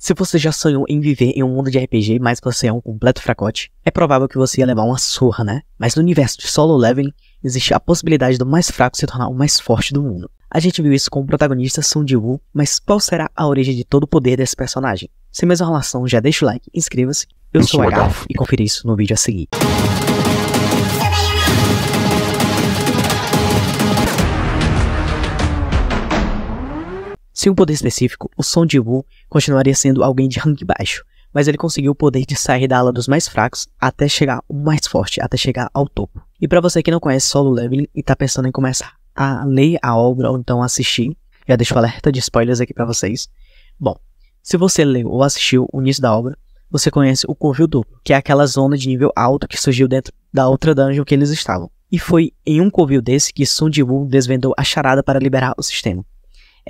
Se você já sonhou em viver em um mundo de RPG, mas você é um completo fracote, é provável que você ia levar uma surra, né? Mas no universo de solo leveling, existe a possibilidade do mais fraco se tornar o mais forte do mundo. A gente viu isso com o protagonista Sun Ji-woo, mas qual será a origem de todo o poder desse personagem? Sem mais enrolação, já deixa o like, inscreva-se. Eu, Eu sou o Agaf e confira isso no vídeo a seguir. Sem um poder específico, o Son Ji-woo continuaria sendo alguém de rank baixo, mas ele conseguiu o poder de sair da ala dos mais fracos até chegar o mais forte, até chegar ao topo. E para você que não conhece Solo Leveling e tá pensando em começar a ler a obra ou então assistir, já deixo o alerta de spoilers aqui para vocês. Bom, se você leu ou assistiu o início da obra, você conhece o Covil Duplo, que é aquela zona de nível alto que surgiu dentro da outra dungeon que eles estavam. E foi em um Covil desse que Sun Ji-woo desvendou a charada para liberar o sistema.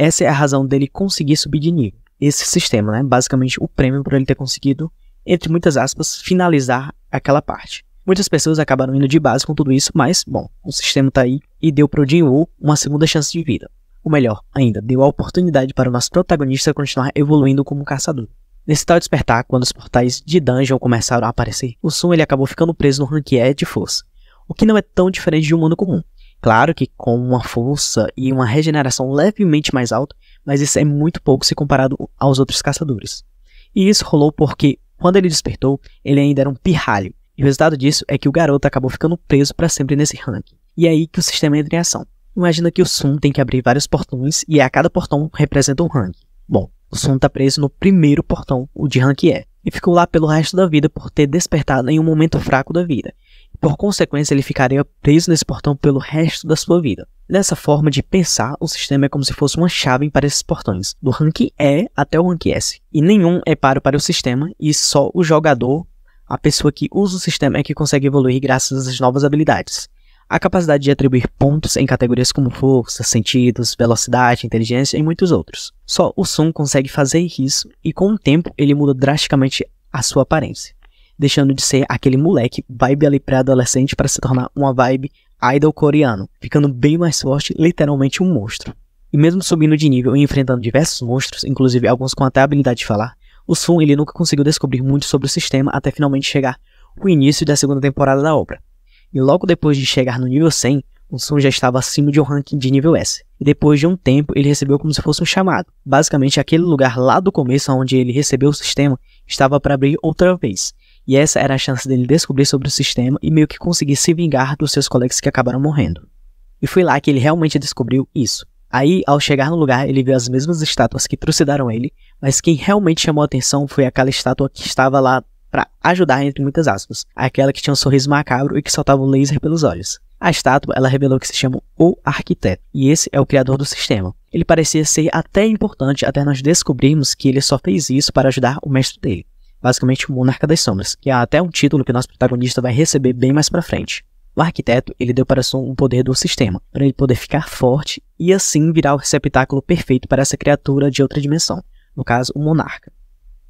Essa é a razão dele conseguir subir de nível. Esse sistema, né? Basicamente o prêmio por ele ter conseguido, entre muitas aspas, finalizar aquela parte. Muitas pessoas acabaram indo de base com tudo isso, mas, bom, o sistema tá aí e deu pro Jin Woo uma segunda chance de vida. O melhor, ainda, deu a oportunidade para o nosso protagonista continuar evoluindo como caçador. Nesse tal despertar, quando os portais de dungeon começaram a aparecer, o Sun ele acabou ficando preso no rank E de força, o que não é tão diferente de um mundo comum. Claro que com uma força e uma regeneração levemente mais alta, mas isso é muito pouco se comparado aos outros caçadores. E isso rolou porque, quando ele despertou, ele ainda era um pirralho, e o resultado disso é que o garoto acabou ficando preso para sempre nesse ranking. E é aí que o sistema entra em ação. Imagina que o Sun tem que abrir vários portões e a cada portão representa um rank. Bom, o Sun está preso no primeiro portão, o de rank E, e ficou lá pelo resto da vida por ter despertado em um momento fraco da vida, por consequência, ele ficaria preso nesse portão pelo resto da sua vida. Dessa forma de pensar, o sistema é como se fosse uma chave para esses portões, do rank E até o rank S. E nenhum é paro para o sistema, e só o jogador, a pessoa que usa o sistema, é que consegue evoluir graças às novas habilidades. A capacidade de atribuir pontos em categorias como força, sentidos, velocidade, inteligência e muitos outros. Só o Sun consegue fazer isso, e com o tempo ele muda drasticamente a sua aparência deixando de ser aquele moleque vibe ali pré-adolescente para se tornar uma vibe idol coreano, ficando bem mais forte, literalmente um monstro. E mesmo subindo de nível e enfrentando diversos monstros, inclusive alguns com até a habilidade de falar, o Sun ele nunca conseguiu descobrir muito sobre o sistema até finalmente chegar o início da segunda temporada da obra. E logo depois de chegar no nível 100, o Sun já estava acima de um ranking de nível S. E depois de um tempo, ele recebeu como se fosse um chamado. Basicamente, aquele lugar lá do começo onde ele recebeu o sistema estava para abrir outra vez. E essa era a chance dele descobrir sobre o sistema e meio que conseguir se vingar dos seus colegas que acabaram morrendo. E foi lá que ele realmente descobriu isso. Aí, ao chegar no lugar, ele viu as mesmas estátuas que trucidaram ele, mas quem realmente chamou atenção foi aquela estátua que estava lá para ajudar, entre muitas aspas, aquela que tinha um sorriso macabro e que soltava um laser pelos olhos. A estátua, ela revelou que se chama o Arquiteto, e esse é o criador do sistema. Ele parecia ser até importante até nós descobrirmos que ele só fez isso para ajudar o mestre dele basicamente o Monarca das Sombras, que é até um título que nosso protagonista vai receber bem mais pra frente. O arquiteto, ele deu para Sun um poder do sistema, para ele poder ficar forte e assim virar o receptáculo perfeito para essa criatura de outra dimensão, no caso, o Monarca.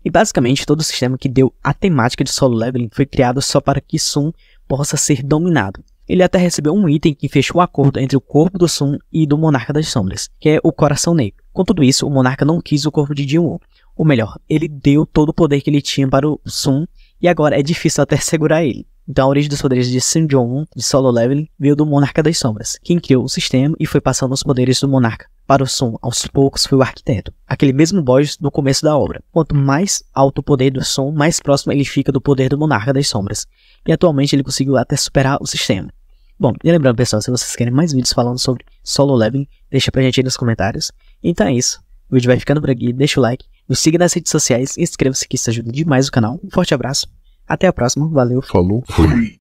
E basicamente todo o sistema que deu a temática de solo leveling foi criado só para que Sun possa ser dominado. Ele até recebeu um item que fechou o acordo entre o corpo do Sun e do Monarca das Sombras, que é o Coração Negro. Com tudo isso, o Monarca não quis o corpo de Jinwoo, ou melhor, ele deu todo o poder que ele tinha para o Sun e agora é difícil até segurar ele. Então a origem dos poderes de Sun Jong-un, de Solo Leveling, veio do Monarca das Sombras, quem criou o sistema e foi passando os poderes do Monarca. Para o Sun, aos poucos, foi o arquiteto, aquele mesmo boss do começo da obra. Quanto mais alto o poder do Sun, mais próximo ele fica do poder do Monarca das Sombras. E atualmente ele conseguiu até superar o sistema. Bom, e lembrando pessoal, se vocês querem mais vídeos falando sobre Solo Leveling, deixa pra gente aí nos comentários. Então é isso, o vídeo vai ficando por aqui, deixa o like, nos siga nas redes sociais inscreva-se que isso ajuda demais o canal. Um forte abraço, até a próxima, valeu. Falou, fui.